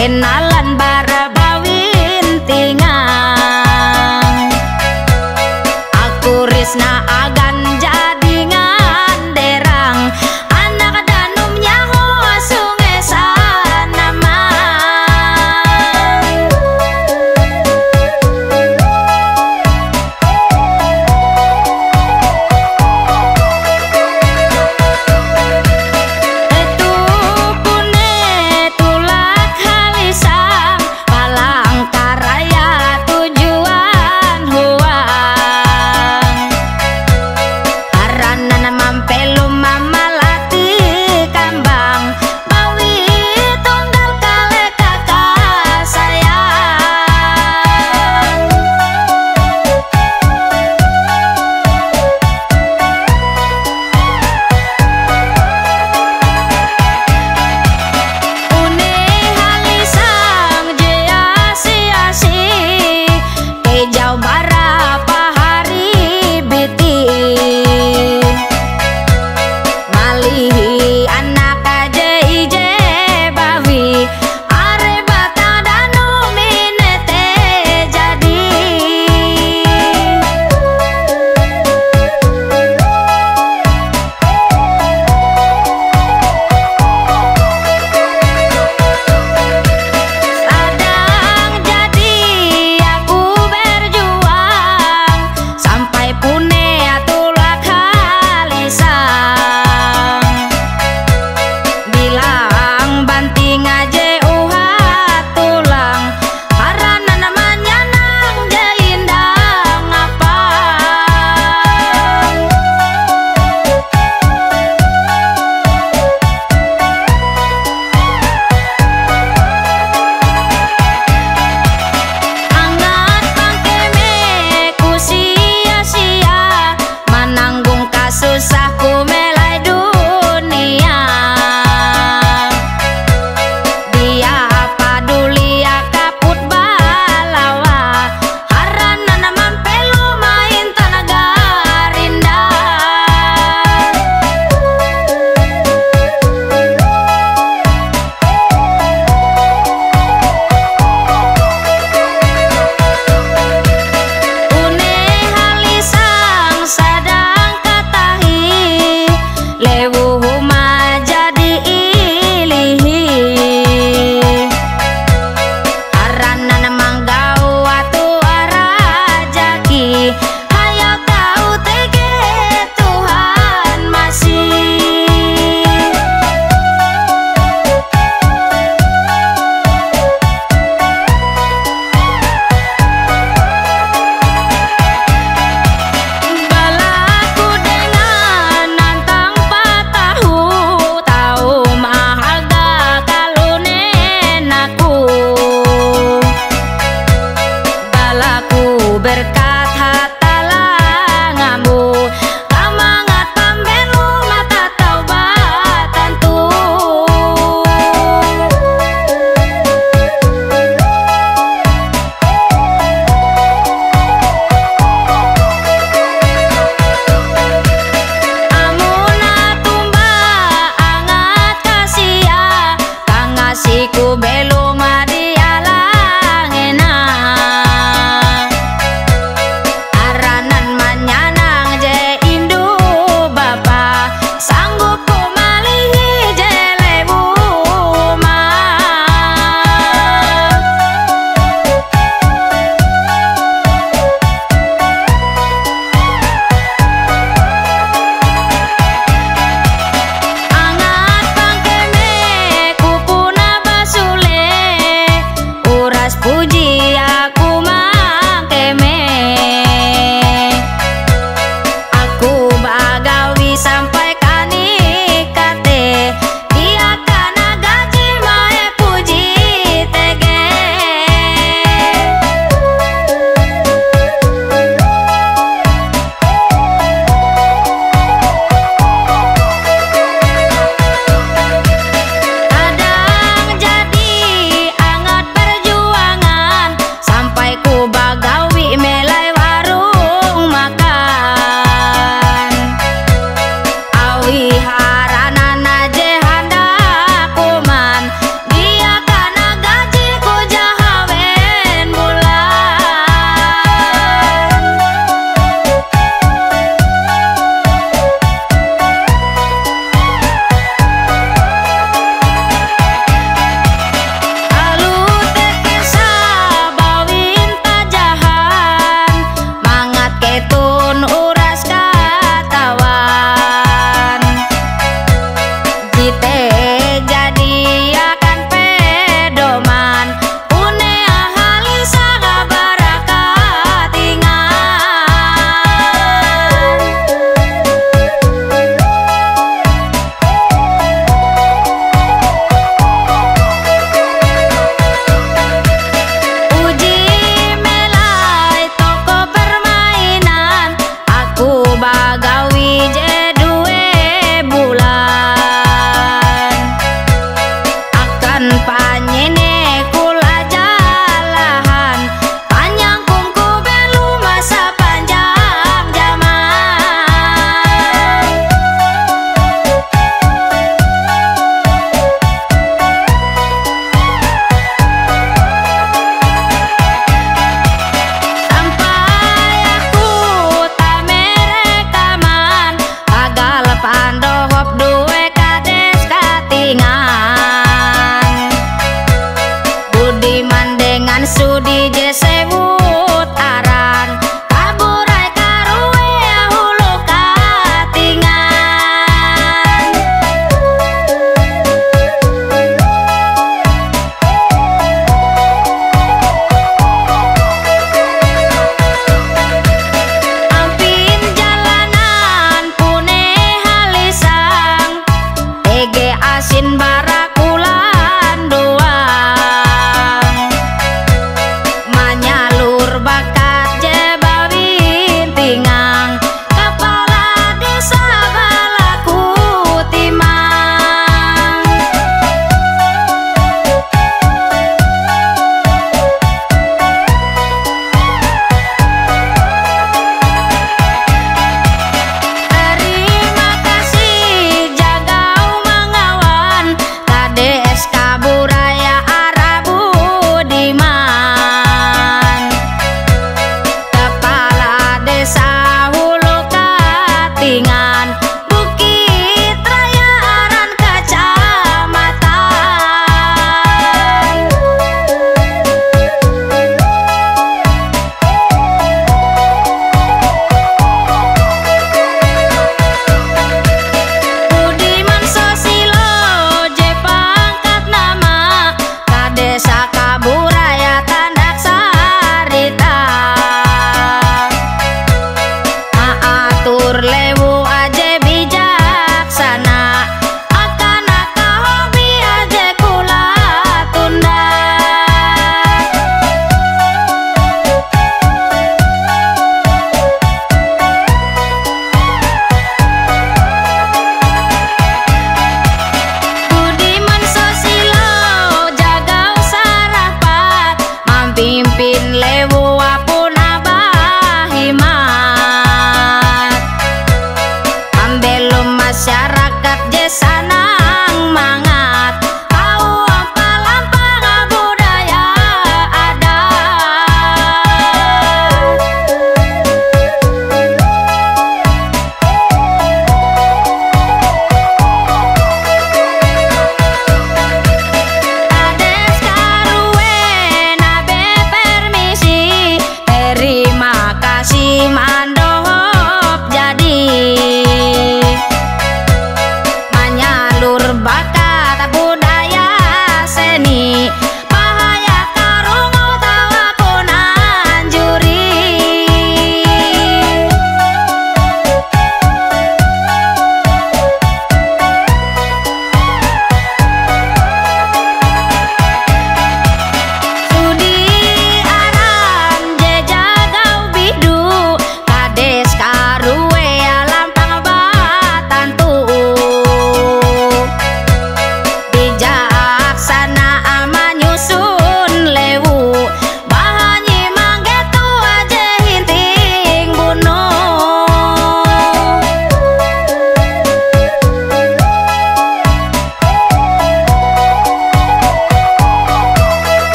kena